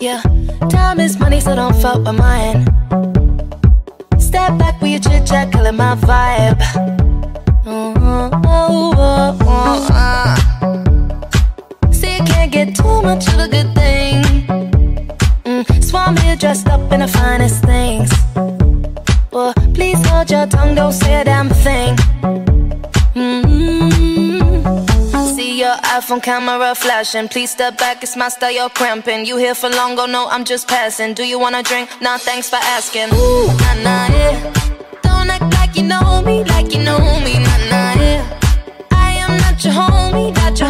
Yeah, time is money, so don't fuck with mine. Step back with your chit chat, killing my vibe. Oh, oh, oh, oh, uh. See, you can't get too much of a good thing. Mm, Swan here dressed up in the finest things. Well, please hold your tongue, don't say a damn thing. Your iPhone camera flashing. Please step back, it's my style, you're cramping. You here for long, go no, I'm just passing. Do you wanna drink? Nah, thanks for asking. Ooh, nah, nah, yeah. Don't act like you know me, like you know me, nah, nah, yeah. I am not your homie, not your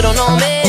You don't know me,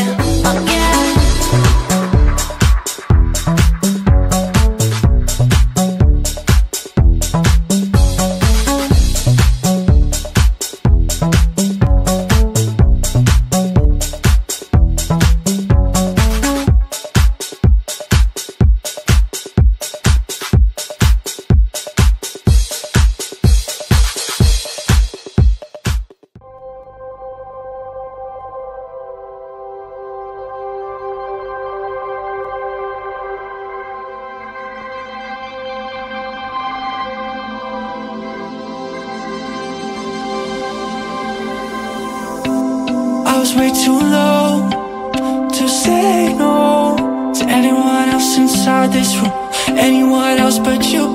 way too low to say no to anyone else inside this room, anyone else but you.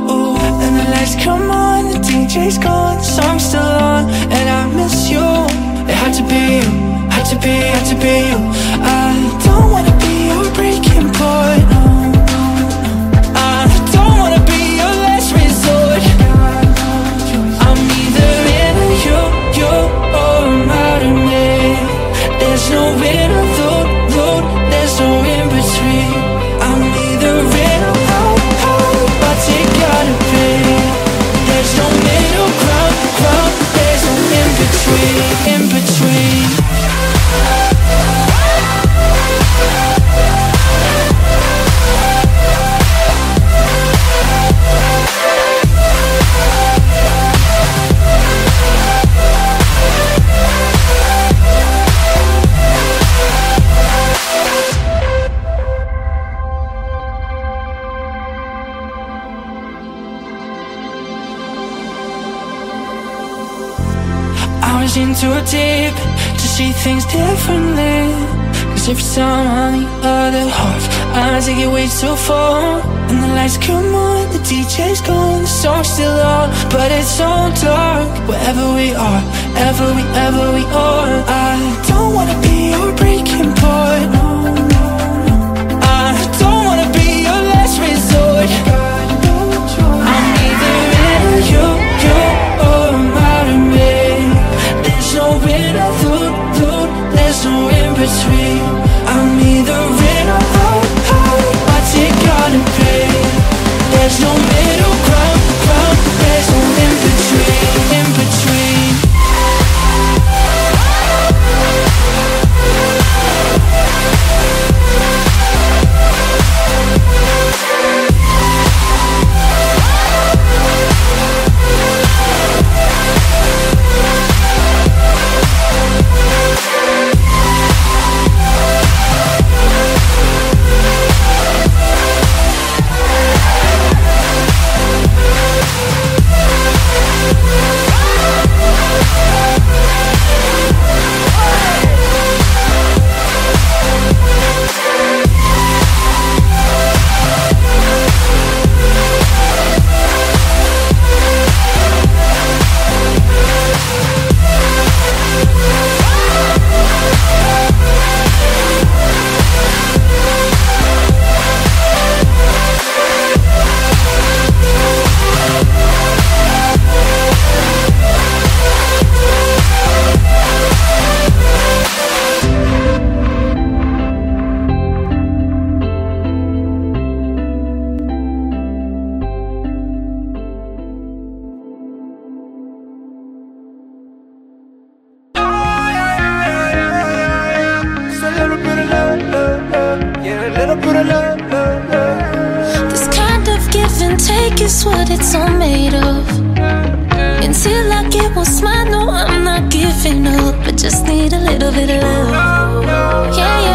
And the lights come on, the DJ's gone, the song's still on, and I miss you. It had to be you, had to be, had to be you. I too deep to see things differently. Cause every time I'm the other half I take it way too far. And the lights come on, the DJ's gone The song's still on, but it's so dark. Wherever we are, ever we, ever we are. I don't wanna be your breaking point between is what it's all made of. Until I get what's mine, no, I'm not giving up. I just need a little bit of love. Yeah.